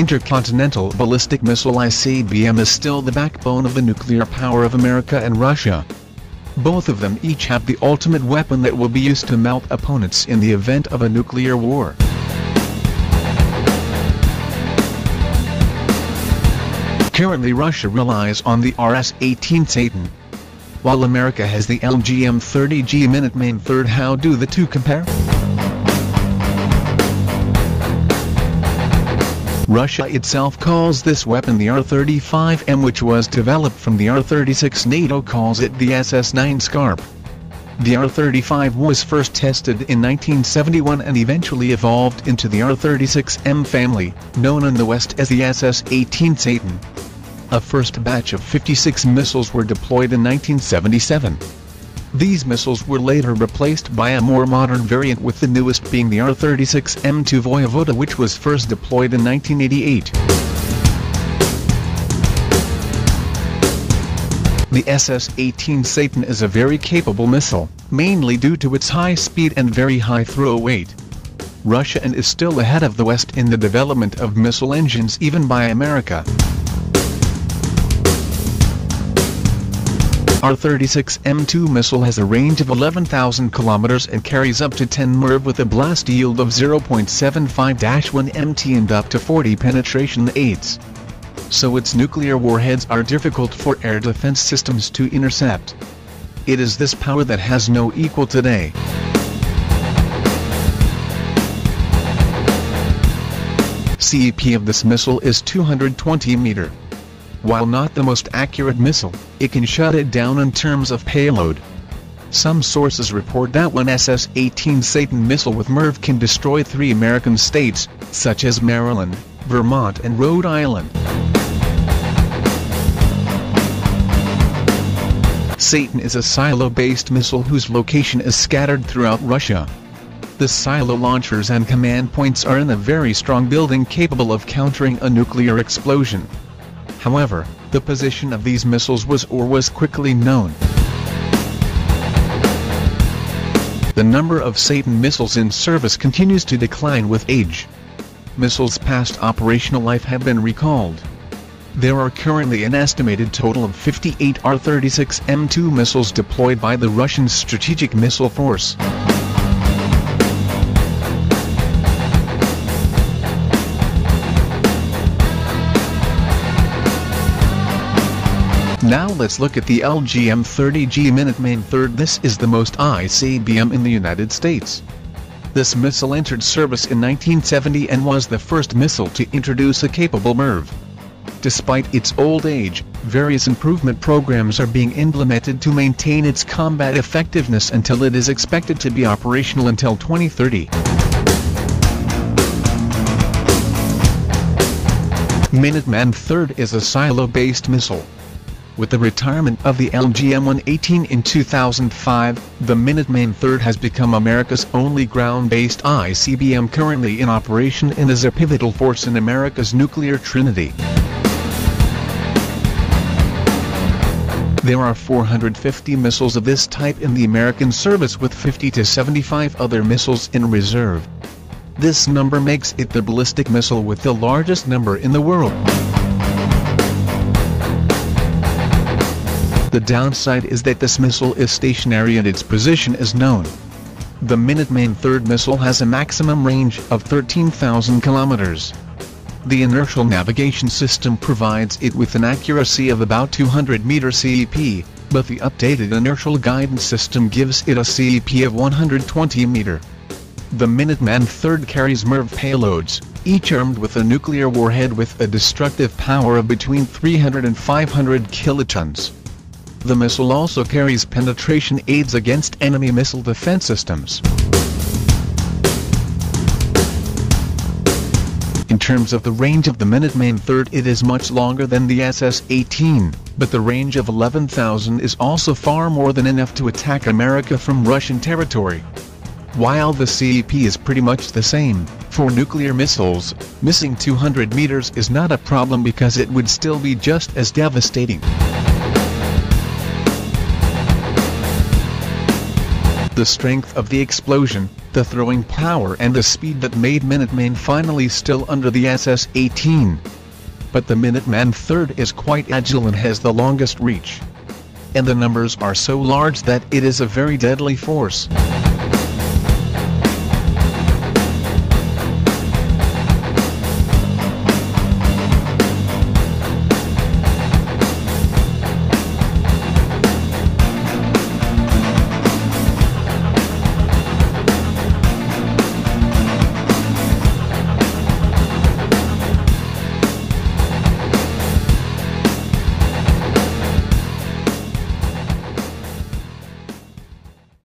Intercontinental Ballistic Missile ICBM is still the backbone of the nuclear power of America and Russia. Both of them each have the ultimate weapon that will be used to melt opponents in the event of a nuclear war. Currently Russia relies on the RS-18 Satan. While America has the LGM-30G Minuteman III how do the two compare? Russia itself calls this weapon the R-35M which was developed from the R-36 NATO calls it the SS-9 Scarp. The R-35 was first tested in 1971 and eventually evolved into the R-36M family, known in the West as the SS-18 Satan. A first batch of 56 missiles were deployed in 1977. These missiles were later replaced by a more modern variant with the newest being the R-36M2 Voyvoda which was first deployed in 1988. The SS-18 Satan is a very capable missile, mainly due to its high speed and very high throw weight. Russia and is still ahead of the West in the development of missile engines even by America. R-36M2 missile has a range of 11,000 kilometers and carries up to 10 MIRV with a blast yield of 0.75-1 MT and up to 40 penetration aids. So its nuclear warheads are difficult for air defense systems to intercept. It is this power that has no equal today. CEP of this missile is 220 meter. While not the most accurate missile, it can shut it down in terms of payload. Some sources report that one SS-18 Satan missile with MIRV can destroy three American states, such as Maryland, Vermont and Rhode Island. Satan is a silo-based missile whose location is scattered throughout Russia. The silo launchers and command points are in a very strong building capable of countering a nuclear explosion. However, the position of these missiles was or was quickly known. The number of Satan missiles in service continues to decline with age. Missiles past operational life have been recalled. There are currently an estimated total of 58 R-36M2 missiles deployed by the Russian Strategic Missile Force. Now let's look at the LGM-30G Minuteman III. This is the most ICBM in the United States. This missile entered service in 1970 and was the first missile to introduce a capable MIRV. Despite its old age, various improvement programs are being implemented to maintain its combat effectiveness until it is expected to be operational until 2030. Minuteman III is a silo-based missile. With the retirement of the LGM-118 in 2005, the Minuteman III has become America's only ground-based ICBM currently in operation and is a pivotal force in America's nuclear trinity. There are 450 missiles of this type in the American service with 50 to 75 other missiles in reserve. This number makes it the ballistic missile with the largest number in the world. The downside is that this missile is stationary and its position is known. The Minuteman III missile has a maximum range of 13,000 kilometers. The inertial navigation system provides it with an accuracy of about 200 meter CEP, but the updated inertial guidance system gives it a CEP of 120 meter. The Minuteman III carries MIRV payloads, each armed with a nuclear warhead with a destructive power of between 300 and 500 kilotons. The missile also carries penetration aids against enemy missile defense systems. In terms of the range of the Minuteman III it is much longer than the SS-18, but the range of 11,000 is also far more than enough to attack America from Russian territory. While the CEP is pretty much the same, for nuclear missiles, missing 200 meters is not a problem because it would still be just as devastating. The strength of the explosion, the throwing power and the speed that made Minuteman finally still under the SS-18. But the Minuteman III is quite agile and has the longest reach. And the numbers are so large that it is a very deadly force.